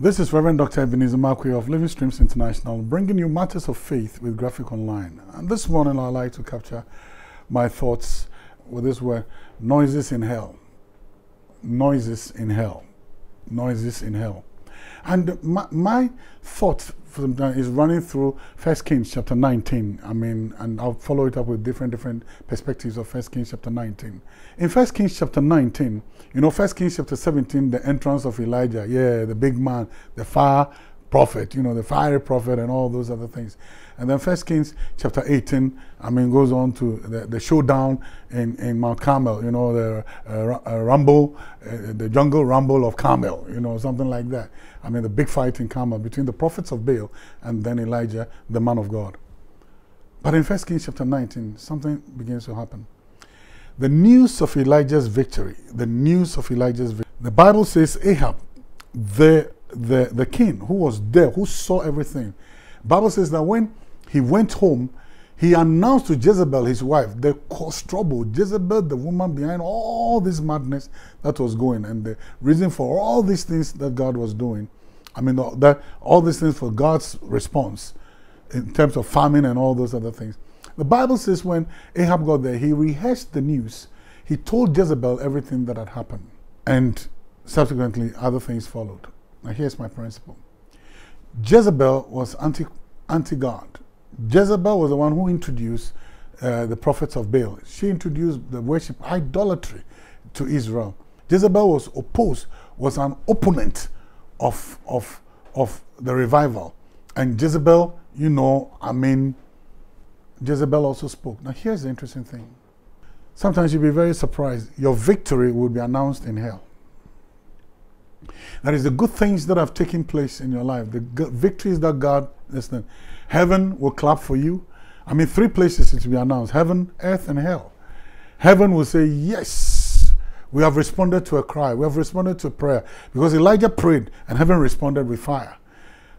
this is Reverend Dr. Ebenezer Markwei of Living Streams International, bringing you matters of faith with Graphic Online. And this morning, I'd like to capture my thoughts with this word noises in hell. Noises in hell. Noises in hell. And my, my thought is running through First Kings chapter 19. I mean, and I'll follow it up with different different perspectives of First Kings chapter 19. In First Kings chapter 19, you know, First Kings chapter 17, the entrance of Elijah, yeah, the big man, the fire prophet, you know, the fiery prophet, and all those other things. And then First Kings chapter 18, I mean, goes on to the, the showdown in, in Mount Carmel, you know, the uh, uh, rumble, uh, the jungle rumble of Carmel, you know, something like that. I mean, the big fight in Carmel between the prophets of Baal and then Elijah, the man of God. But in First Kings chapter 19, something begins to happen. The news of Elijah's victory, the news of Elijah's victory, the Bible says Ahab, the, the, the king who was there, who saw everything, Bible says that when he went home, he announced to Jezebel, his wife, the caused trouble. Jezebel, the woman behind all this madness that was going, and the reason for all these things that God was doing. I mean, that all these things for God's response in terms of famine and all those other things. The Bible says when Ahab got there, he rehearsed the news. He told Jezebel everything that had happened, and subsequently other things followed. Now, here's my principle Jezebel was anti anti God. Jezebel was the one who introduced uh, the prophets of Baal. She introduced the worship idolatry to Israel. Jezebel was opposed, was an opponent of, of, of the revival. And Jezebel, you know, I mean, Jezebel also spoke. Now, here's the interesting thing. Sometimes you'll be very surprised. Your victory will be announced in hell. That is the good things that have taken place in your life, the victories that God, listen, Heaven will clap for you. I mean, three places to be announced heaven, earth, and hell. Heaven will say, Yes, we have responded to a cry, we have responded to prayer. Because Elijah prayed and heaven responded with fire.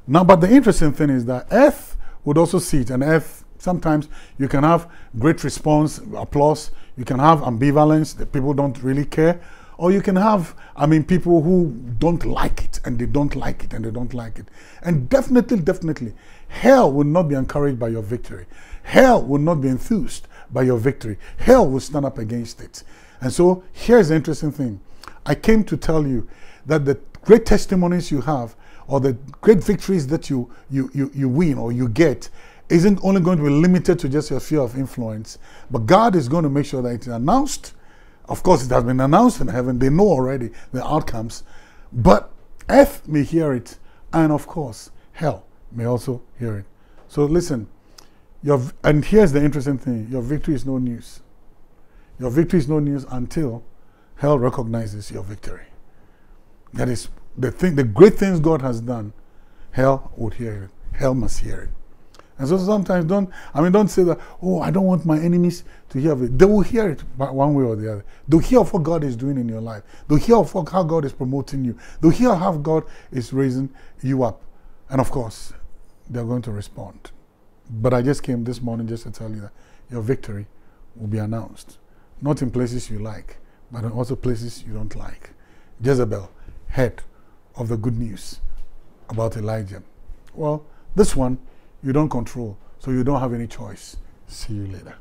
Now, but the interesting thing is that earth would also see it, and earth sometimes you can have great response, applause, you can have ambivalence, that people don't really care, or you can have, I mean, people who don't like it and they don't like it and they don't like it. And definitely, definitely, hell will not be encouraged by your victory. Hell will not be enthused by your victory. Hell will stand up against it. And so here's the interesting thing. I came to tell you that the great testimonies you have or the great victories that you, you, you, you win or you get isn't only going to be limited to just your sphere of influence, but God is going to make sure that it's announced of course, it has been announced in heaven. They know already the outcomes. But earth may hear it. And of course, hell may also hear it. So listen, your, and here's the interesting thing your victory is no news. Your victory is no news until hell recognizes your victory. That is the thing, the great things God has done, hell would hear it. Hell must hear it. And so sometimes don't, I mean, don't say that, oh, I don't want my enemies to hear of it. They will hear it one way or the other. They'll hear of what God is doing in your life. They'll hear of how God is promoting you. They'll hear how God is raising you up. And of course, they're going to respond. But I just came this morning just to tell you that your victory will be announced. Not in places you like, but in also places you don't like. Jezebel, head of the good news about Elijah. Well, this one you don't control, so you don't have any choice. See you later.